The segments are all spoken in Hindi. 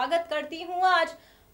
स्वागत करती हूँ आज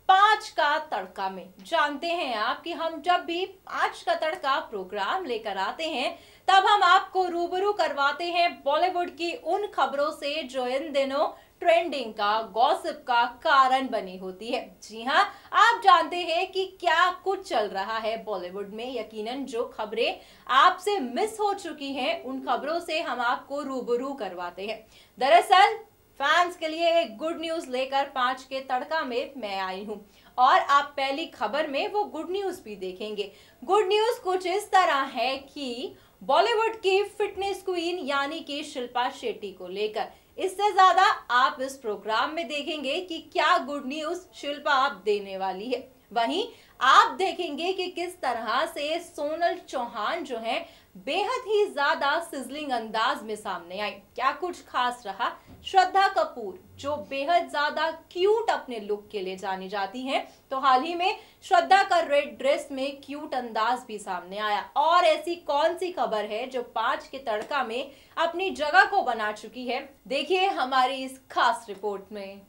पाँच का तड़का में। जानते हैं आप कि हम जब भी पाँच का तड़का प्रोग्राम लेकर आते हैं, तब हम आपको रूबरू करवाते हैं बॉलीवुड की उन खबरों से जो इन दिनों ट्रेंडिंग का, गॉसिप का कारण बनी होती है। जी हाँ आप जानते हैं कि क्या कुछ चल रहा है बॉलीवुड में। यकीनन जो खबरें आपसे मिस हो चुकी हैं, उन खबरों से हम आपको रूबरू करवाते हैं। दरअसल फैंस के लिए एक गुड न्यूज़ लेकर पाँच के तड़का में मैं आई हूँ। और आप पहली खबर में वो गुड न्यूज़ भी देखेंगे। गुड न्यूज़ कुछ इस तरह है कि बॉलीवुड की फिटनेस क्वीन यानी कि शिल्पा शेट्टी को लेकर। इससे ज़्यादा आप इस प्रोग्राम में देखेंगे कि क्या गुड न्यूज़ शिल्पा आप देने वाली है। वहीं आप देखेंगे कि किस तरह से सोनल चौहान जो है, बेहद ही ज़्यादा सिजलिंग अंदाज में सामने आई। क्या कुछ खास रहा? श्रद्धा कपूर, जो बेहद ज़्यादा क्यूट अपने लुक के लिए जानी जाती हैं तो हाल ही में श्रद्धा का रेड ड्रेस में क्यूट अंदाज भी सामने आया। और ऐसी कौन सी खबर है जो पाँच के तड़का में अपनी जगह को बना चुकी है? देखिए हमारी इस खास रिपोर्ट में।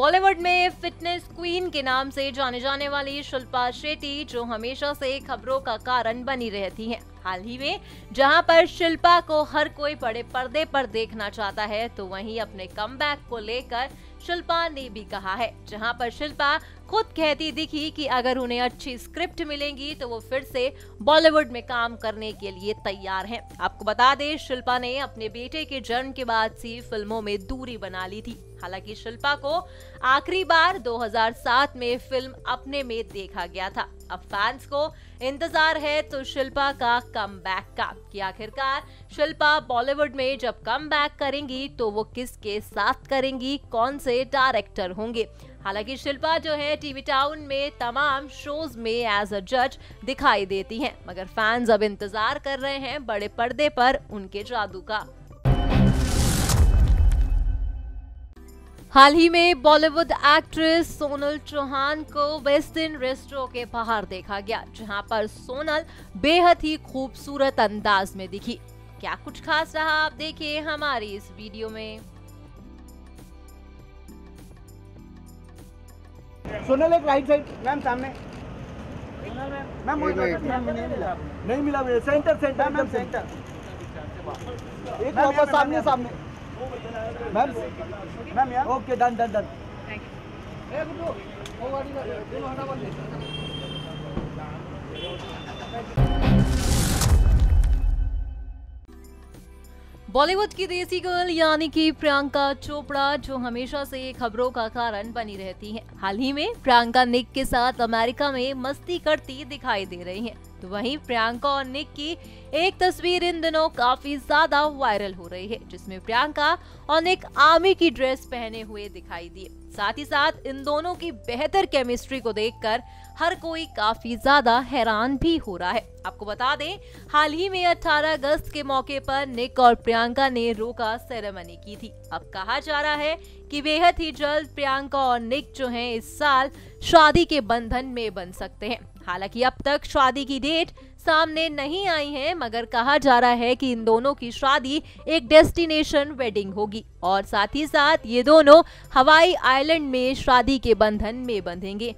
बॉलीवुड में फिटनेस क्वीन के नाम से जाने जाने वाली शिल्पा शेट्टी, जो हमेशा से खबरों का कारण बनी रहती हैं। हाल ही में, जहाँ पर शिल्पा को हर कोई बड़े पर्दे पर देखना चाहता है तो वहीं अपने कम को लेकर शिल्पा ने भी कहा है, जहाँ पर शिल्पा खुद कहती दिखी कि अगर उन्हें अच्छी स्क्रिप्ट मिलेंगी तो वो फिर से बॉलीवुड में काम करने के लिए तैयार हैं। आपको बता दें, शिल्पा ने अपने बेटे के जन्म के बाद से फ़िल्मों में दूरी बना ली थी हालाँकि शिल्पा को आखिरी बार 2007 में फ़िल्म अपने में देखा गया था अब फैंस को इंतज़ार है तो शिल्पा का कम का। कि आखिरकार शिल्पा बॉलीवुड में जब कम बैक करेंगी तो वो किसके साथ करेंगी? कौन से डायरेक्टर होंगे? हालाँकि शिल्पा जो है टीवी टाउन में तमाम शोज़ में एज अ जज दिखाई देती हैं। मगर फैंस अब इंतज़ार कर रहे हैं बड़े पर्दे पर उनके जादू का। हाल ही में बॉलीवुड एक्ट्रेस सोनल चौहान को वेस्ट इन रेस्टो के बाहर देखा गया जहाँ पर सोनल बेहद ही खूबसूरत अंदाज में दिखी। क्या कुछ खास रहा आप देखिए हमारी इस वीडियो में। सोनल एक राइट साइड मैम सामने। मैम नहीं मिला। सेंटर सेंटर मैम सेंटर एक वापस सामने सामने। मैम मैम यार okay done done done Bollywood की देसी गर्ल यानी कि प्रियंका चोपड़ा जो हमेशा से खबरों का कारण बनी रहती हैं। हाल ही में प्रियंका निक के साथ अमेरिका में मस्ती करती दिखाई दे रही हैं। तो वहीं प्रियंका और निक की एक तस्वीर इन दिनों काफ़ी ज़्यादा वायरल हो रही है, जिसमें प्रियंका और निक आर्मी की ड्रेस पहने हुए दिखाई दिए। साथ ही साथ इन दोनों की बेहतर केमिस्ट्री को देखकर हर कोई काफ़ी ज़्यादा हैरान भी हो रहा है। आपको बता दें, हाल ही में 18 अगस्त के मौके पर निक और प्रियंका ने रोका सेरेमनी की थी। अब कहा जा रहा है कि बेहद ही जल्द प्रियंका और निक जो हैं, इस साल शादी के बंधन में बन सकते हैं। हालाँकि अब तक शादी की डेट सामने नहीं आई है, मगर कहा जा रहा है कि इन दोनों की शादी एक डेस्टिनेशन वेडिंग होगी और साथ ही साथ ये दोनों हवाई आइलैंड में शादी के बंधन में बंधेंगे।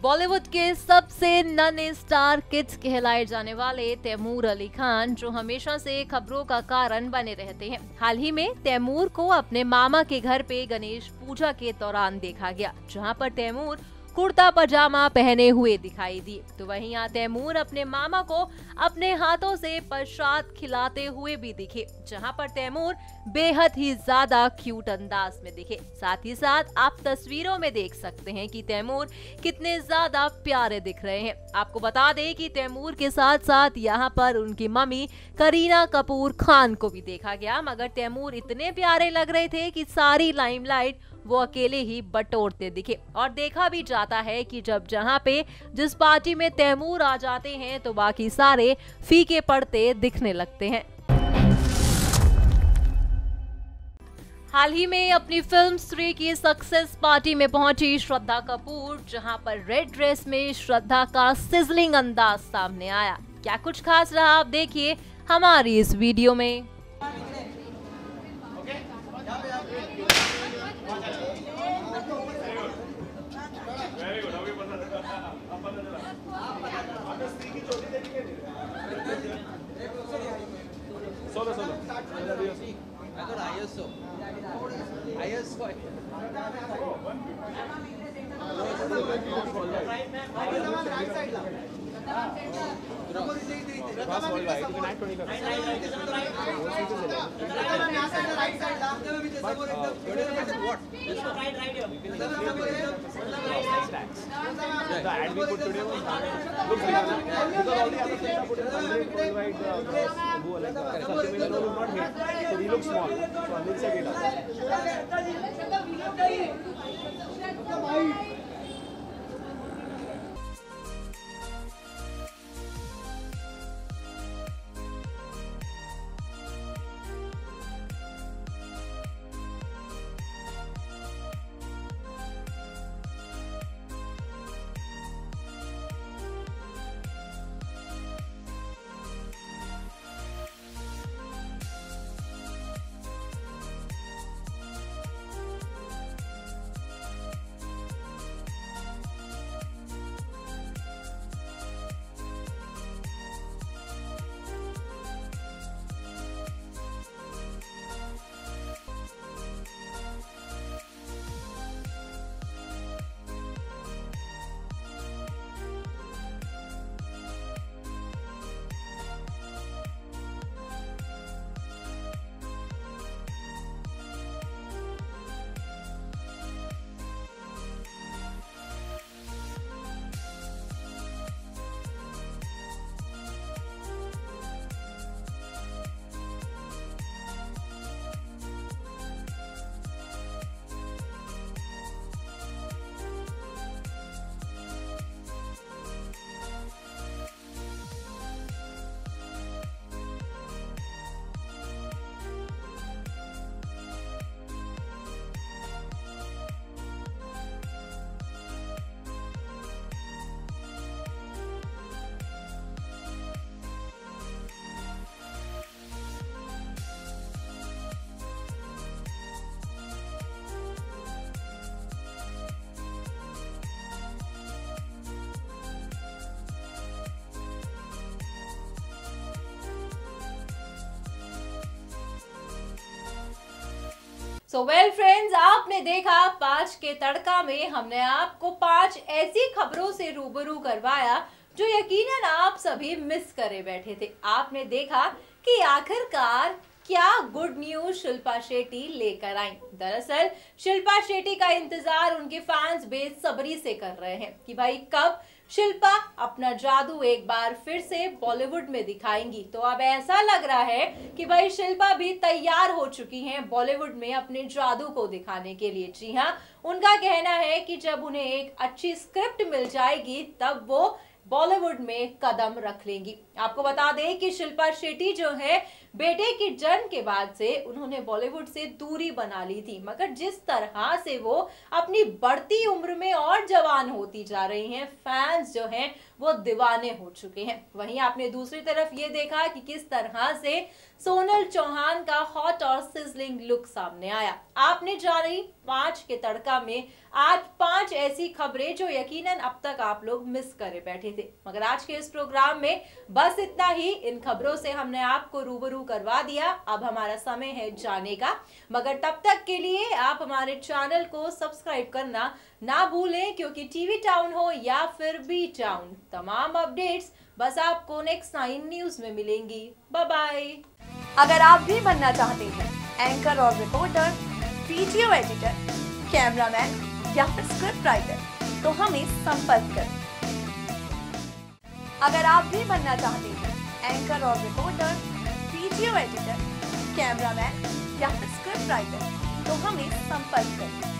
बॉलीवुड के सबसे नन स्टार किड्स कहलाए जाने वाले तैमूर अली खान, जो हमेशा से खबरों का कारण बने रहते हैं। हाल ही में तैमूर को अपने मामा के घर पे गणेश पूजा के दौरान देखा गया, जहाँ पर तैमूर कुर्ता पजामा पहने हुए दिखाई दिए। तो वहीं यहाँ तैमूर अपने मामा को अपने हाथों से प्रसाद खिलाते हुए भी दिखे, जहाँ पर तैमूर बेहद ही ज़्यादा क्यूट अंदाज में दिखे। साथ ही साथ आप तस्वीरों में देख सकते हैं कि तैमूर कितने ज़्यादा प्यारे दिख रहे हैं। आपको बता दें कि तैमूर के साथ साथ यहाँ पर उनकी मम्मी करीना कपूर खान को भी देखा गया, मगर तैमूर इतने प्यारे लग रहे थे कि सारी लाइमलाइट वो अकेले ही बटोरते दिखे। और देखा भी जाता है कि जब जहाँ पे जिस पार्टी में तैमूर आ जाते हैं तो बाकी सारे फीके पड़ते दिखने लगते हैं। हाल ही में अपनी फ़िल्म स्त्री की सक्सेस पार्टी में पहुँची श्रद्धा कपूर, जहाँ पर रेड ड्रेस में श्रद्धा का सिजलिंग अंदाज सामने आया। क्या कुछ खास रहा, आप देखिए हमारी इस वीडियो में। The ad we put today was looks big. Because all the other things are put in 100 provide uh, who like uh, Satya Mehta will not hit. So we look small. So Anil said it so well friends आपने देखा, पाँच के तड़का में हमने आपको पाँच ऐसी खबरों से रूबरू करवाया, जो यकीनन आप सभी मिस करे बैठे थे। आपने देखा कि आखिरकार क्या गुड न्यूज़ शिल्पा शेट्टी लेकर आई। दरअसल, शिल्पा शेट्टी का इंतज़ार उनके फैंस बेसब्री से कर रहे हैं कि भाई कब शिल्पा अपना जादू एक बार फिर से बॉलीवुड में दिखाएँगी। तो अब ऐसा लग रहा है कि भाई शिल्पा भी तैयार हो चुकी हैं बॉलीवुड में अपने जादू को दिखाने के लिए। जी हाँ उनका कहना है कि जब उन्हें एक अच्छी स्क्रिप्ट मिल जाएगी, तब वो बॉलीवुड में कदम रख लेंगी। आपको बता दें कि शिल्पा शेट्टी जो है बेटे की जन्म के बाद से उन्होंने बॉलीवुड से दूरी बना ली थी, मगर जिस तरह से वो अपनी बढ़ती उम्र में और जवान होती जा रही हैं फैंस जो हैं, वो दीवाने हो चुके हैं। वहीं आपने दूसरी तरफ़ ये देखा कि किस तरह से सोनल चौहान का हॉट और सिजलिंग लुक सामने आया। आपने जा रही पाँच के तड़का में आज पाँच ऐसी खबरें जो यकीनन अब तक आप लोग मिस करे बैठे थे। मगर आज के इस प्रोग्राम में बस इतना ही। इन खबरों से हमने आपको रूबरू करवा दिया। अब हमारा समय है जाने का। मगर तब तक के लिए आप हमारे चैनल को सब्सक्राइब करना ना भूलें, क्योंकि टीवी टाउन हो या फिर बी टाउन, तमाम अपडेट्स बस आपको नेक्स्ट नाइन न्यूज़ में मिलेंगी। बाय अगर आप भी बनना चाहते हैं एंकर और रिपोर्टर वीडियो एडिटर कैमरामैन या फिर स्क्रिप्ट राइटर तो हमें संपर्क करें। अगर आप भी बनना चाहते हैं एंकर और रिपोर्टर वीडियो एडिटर कैमरामैन या स्क्रिप्ट राइटर तो हमें संपर्क करें